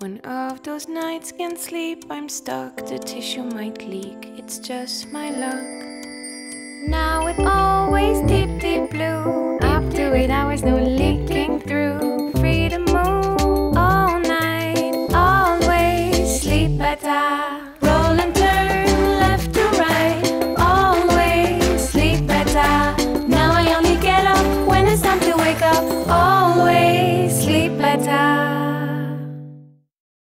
One of those nights can't sleep, I'm stuck, the tissue might leak, it's just my luck. Now it always deep, deep blue, up to eight hours, no leaking through. Free to move all night, always sleep better. Roll and turn left to right, always sleep better. Now I only get up when it's time to wake up, always sleep better.